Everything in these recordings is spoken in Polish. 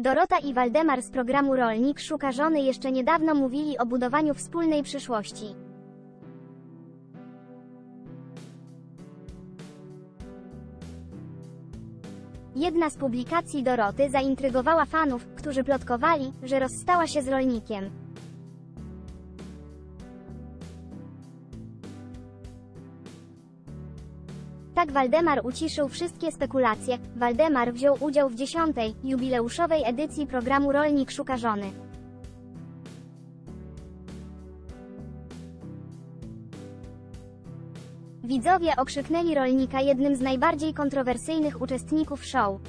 Dorota i Waldemar z programu Rolnik Szuka Żony jeszcze niedawno mówili o budowaniu wspólnej przyszłości. Jedna z publikacji Doroty zaintrygowała fanów, którzy plotkowali, że rozstała się z rolnikiem. Tak Waldemar uciszył wszystkie spekulacje. Waldemar wziął udział w dziesiątej, jubileuszowej edycji programu Rolnik Szuka Żony. Widzowie okrzyknęli rolnika jednym z najbardziej kontrowersyjnych uczestników show.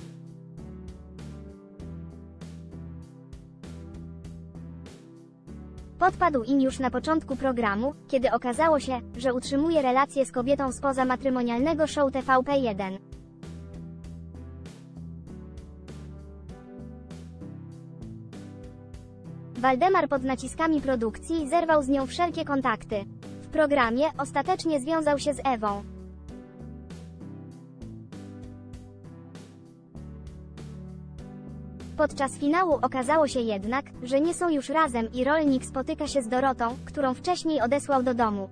Podpadł im już na początku programu, kiedy okazało się, że utrzymuje relację z kobietą spoza matrymonialnego show TVP1. Waldemar pod naciskami produkcji zerwał z nią wszelkie kontakty. W programie ostatecznie związał się z Ewą. Podczas finału okazało się jednak, że nie są już razem i rolnik spotyka się z Dorotą, którą wcześniej odesłał do domu.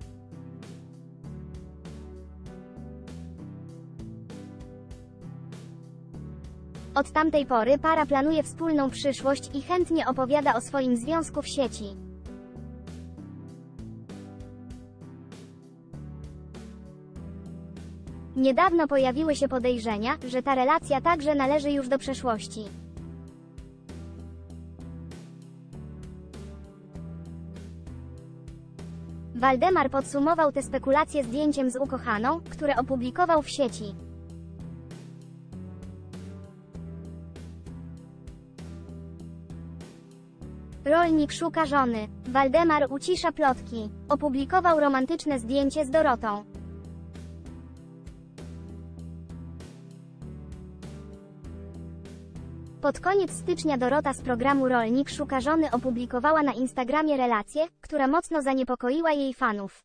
Od tamtej pory para planuje wspólną przyszłość i chętnie opowiada o swoim związku w sieci. Niedawno pojawiły się podejrzenia, że ta relacja także należy już do przeszłości. Waldemar podsumował te spekulacje zdjęciem z ukochaną, które opublikował w sieci. Rolnik szuka żony. Waldemar ucisza plotki. Opublikował romantyczne zdjęcie z Dorotą. Pod koniec stycznia Dorota z programu Rolnik Szuka Żony opublikowała na Instagramie relację, która mocno zaniepokoiła jej fanów.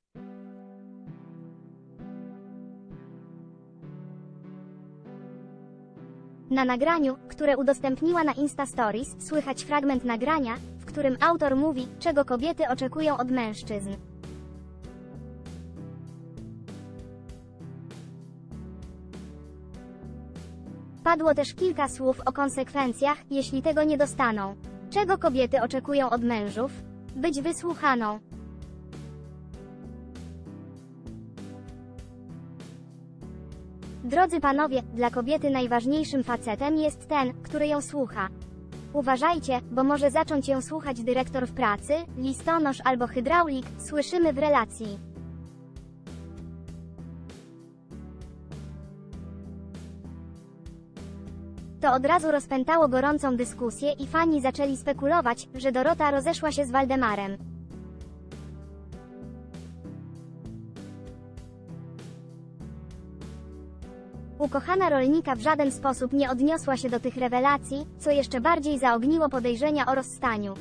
Na nagraniu, które udostępniła na Insta Stories, słychać fragment nagrania, w którym autor mówi, czego kobiety oczekują od mężczyzn. Padło też kilka słów o konsekwencjach, jeśli tego nie dostaną. Czego kobiety oczekują od mężów? Być wysłuchaną. Drodzy panowie, dla kobiety najważniejszym facetem jest ten, który ją słucha. Uważajcie, bo może zacząć ją słuchać dyrektor w pracy, listonosz albo hydraulik, słyszymy w relacji. To od razu rozpętało gorącą dyskusję i fani zaczęli spekulować, że Dorota rozeszła się z Waldemarem. Ukochana rolnika w żaden sposób nie odniosła się do tych rewelacji, co jeszcze bardziej zaogniło podejrzenia o rozstaniu.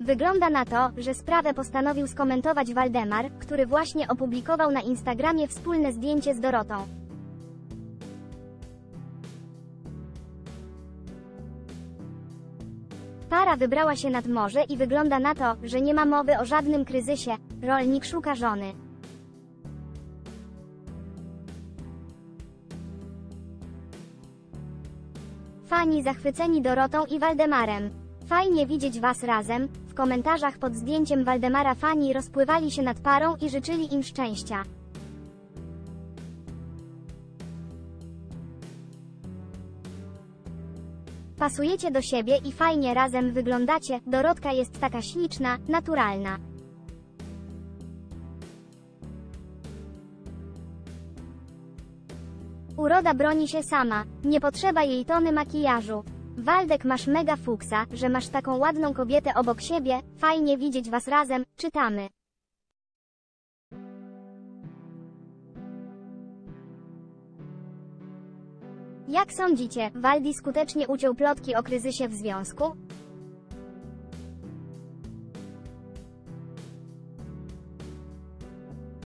Wygląda na to, że sprawę postanowił skomentować Waldemar, który właśnie opublikował na Instagramie wspólne zdjęcie z Dorotą. Para wybrała się nad morze i wygląda na to, że nie ma mowy o żadnym kryzysie. Rolnik szuka żony. Fani zachwyceni Dorotą i Waldemarem. Fajnie widzieć Was razem. Komentarzach pod zdjęciem Waldemara fani rozpływali się nad parą i życzyli im szczęścia. Pasujecie do siebie i fajnie razem wyglądacie. Dorotka jest taka śliczna, naturalna. Uroda broni się sama, nie potrzeba jej tony makijażu. Waldek masz mega fuksa, że masz taką ładną kobietę obok siebie, fajnie widzieć was razem, czytamy. Jak sądzicie, Waldi skutecznie uciął plotki o kryzysie w związku?